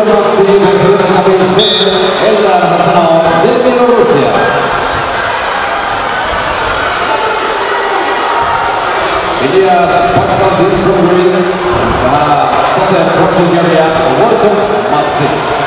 La nazionale del Bielorussia. Elias from Greece, Zaha Sase from Bulgaria, welcome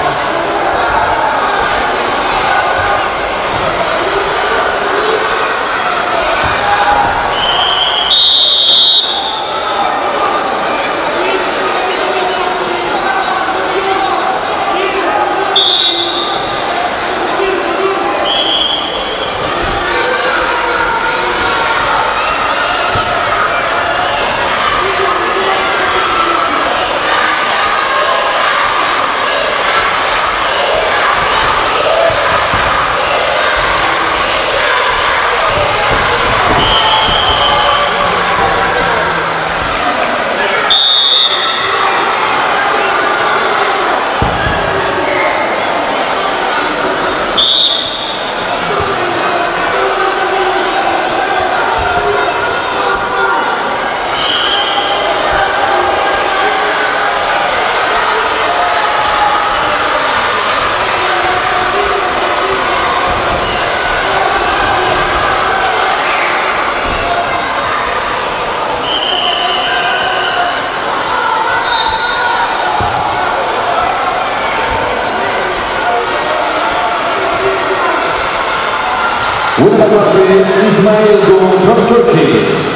Mazzi. Winner by Ismail Gun from Turkey.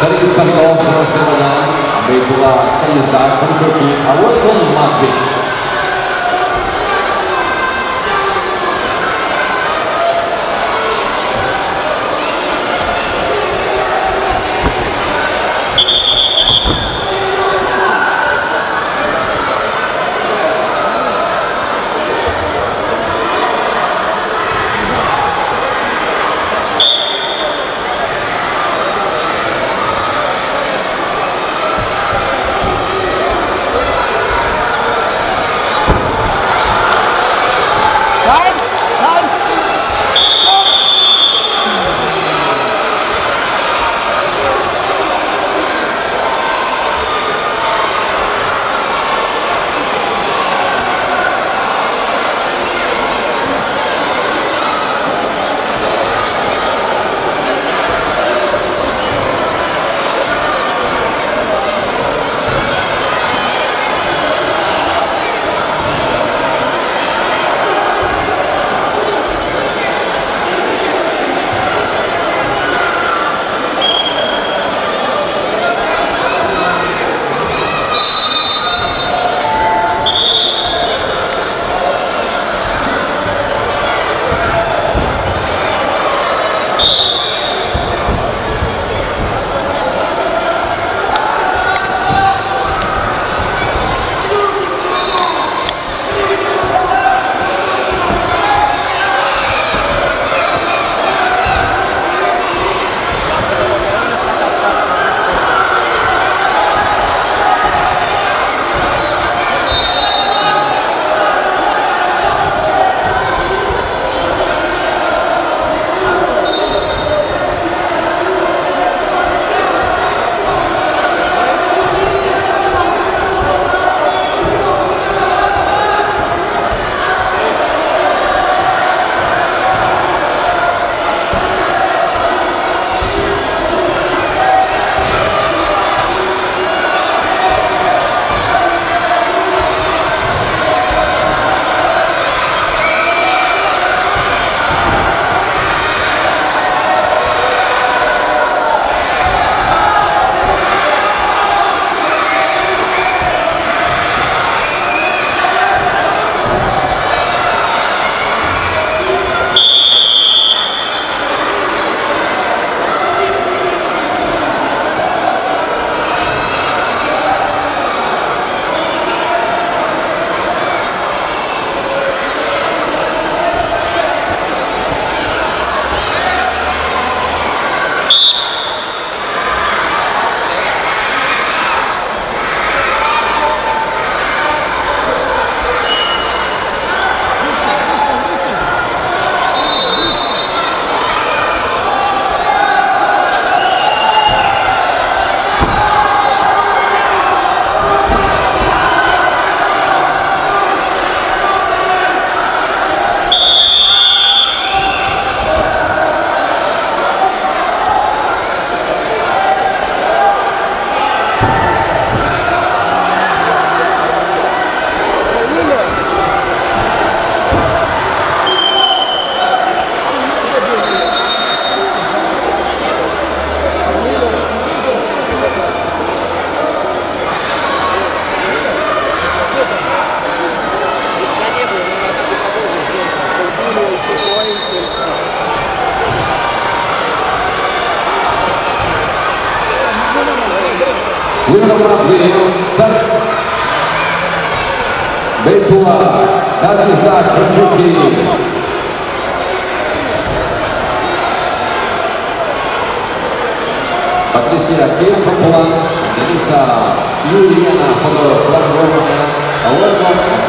Karim Sakov from Azerbaijan, Beytullah Kayizdar from Turkey, a welcome Madrid. Winner of the Betua, Tajistan from Turkey. Patricia Kim from Poland, Melissa Juliana from Romania, a welcome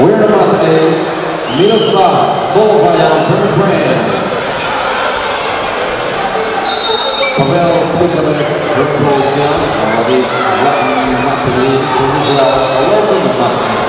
We're about to today, Miroslav Solovian from Ukraine. Pavel Pukovec from Croatia, David Materi from Israel,